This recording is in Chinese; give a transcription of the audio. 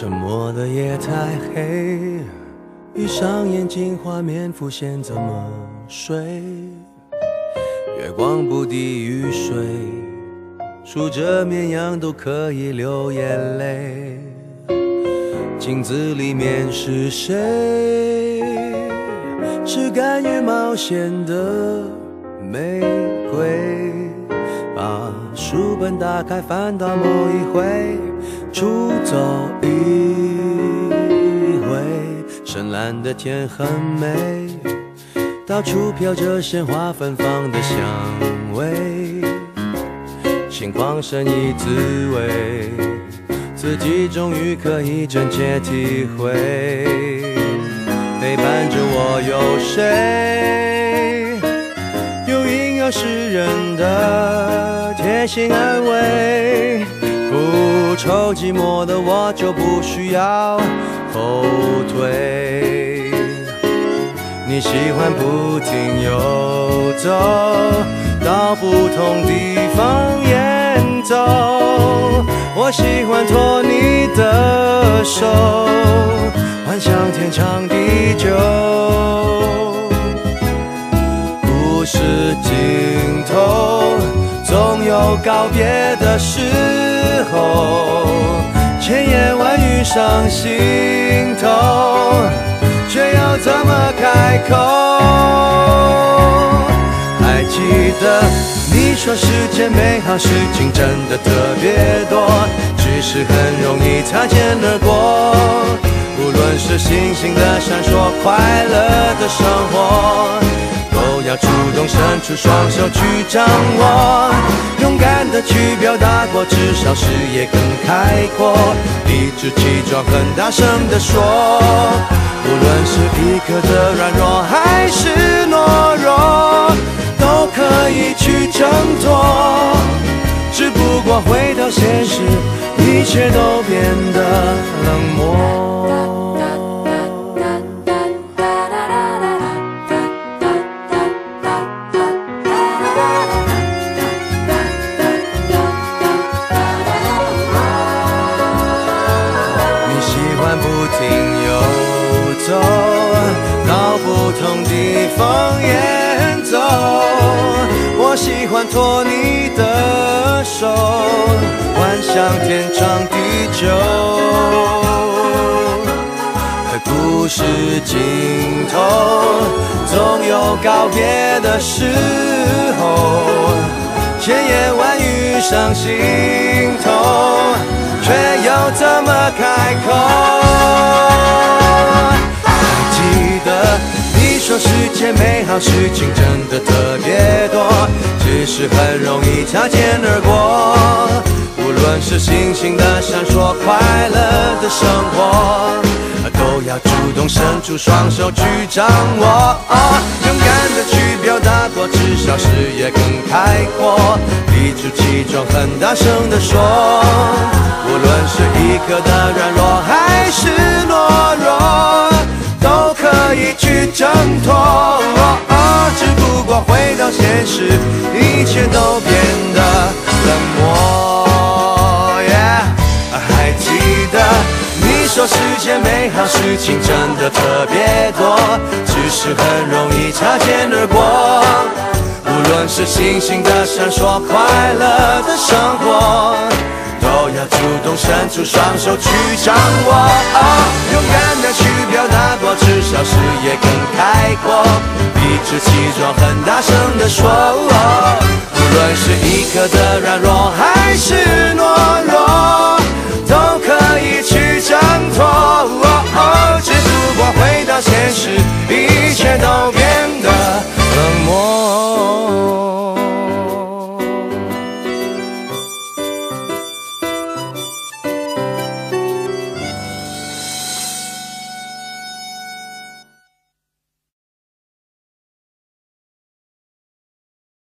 沉默的夜太黑，闭上眼睛，画面浮现，怎么睡？月光不敌雨水，数着绵羊都可以流眼泪。镜子里面是谁？是甘于冒险的玫瑰。把书本打开，翻到某一回，出走一回。深蓝的天很美，到处飘着鲜花芬芳的香味。心旷神怡滋味，自己终于可以真切体会。陪伴着我有谁？有莺有诗人的贴心安慰，不愁寂寞的我就不需要后退。你喜欢不停游走，到不同地方演奏，我喜欢托你的手，幻想天长地久。故事尽头，总有告别的时候。千言万语上心头，却要怎么开口？还记得你说世间美好事情真的特别多，只是很容易擦肩而过。无论是星星的闪烁，快乐的生活。要主动伸出双手去掌握，勇敢的去表达过，至少视野更开阔。理直气壮，很大声的说，无论是一刻的软弱还是懦弱，都可以去挣脱。只不过回到现实，一切都变得喜欢托你的手，幻想天长地久。故事尽头，总有告别的时候。千言万语上心头，却又怎么开口？还记得你。说世界美好事情真的特别多，只是很容易擦肩而过。无论是星星的闪烁，快乐的生活，都要主动伸出双手去掌握。勇敢的去表达过，至少视野更开阔。理直气壮，很大声的说，无论是一刻的软弱还是懦弱。都可以去挣脱，只不过回到现实，说世间美好事情真的特别多，只是很容易擦肩而过。无论是星星的闪烁，快乐的生活。都要主动伸出双手去掌握，哦勇敢的去表达过，至少视野更开阔。理直气壮，很大声的说，无论是一刻的软弱还是。